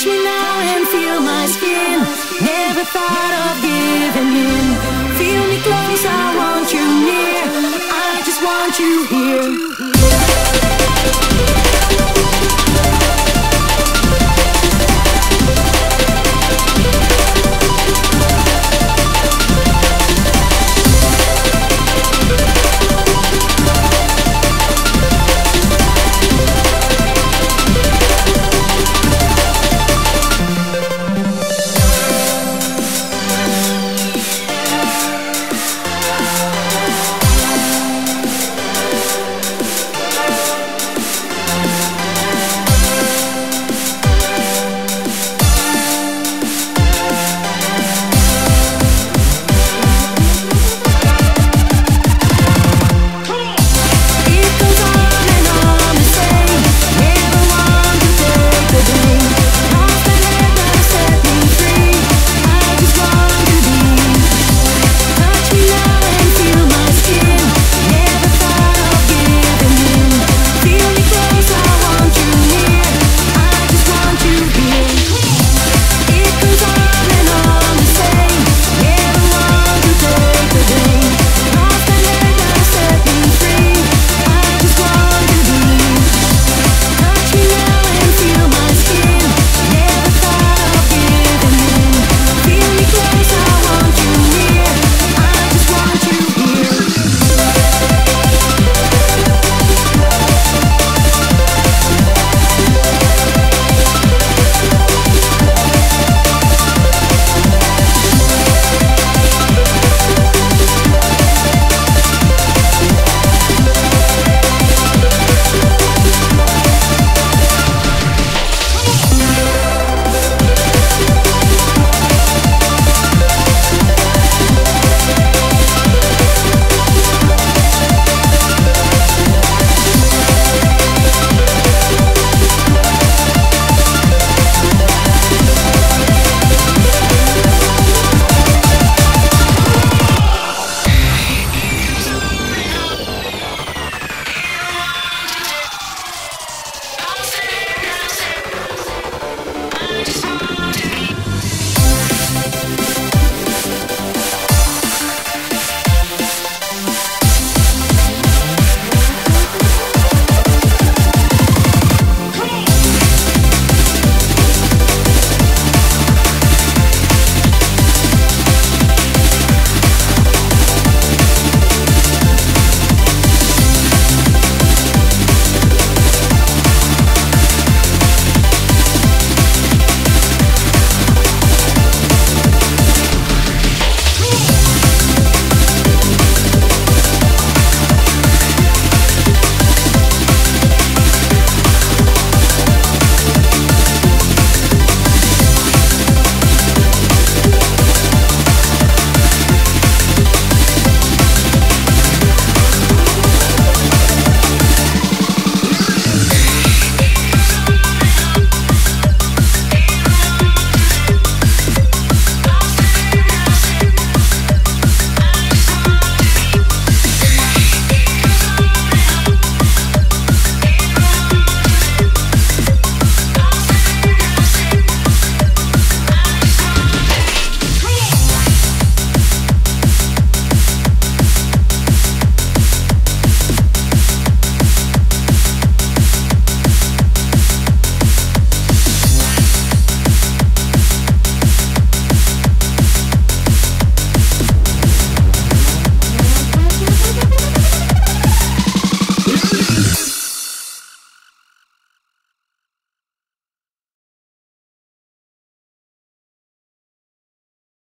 Touch me now and feel my skin. Never thought of giving in. Feel me close, I want you near. I just want you here.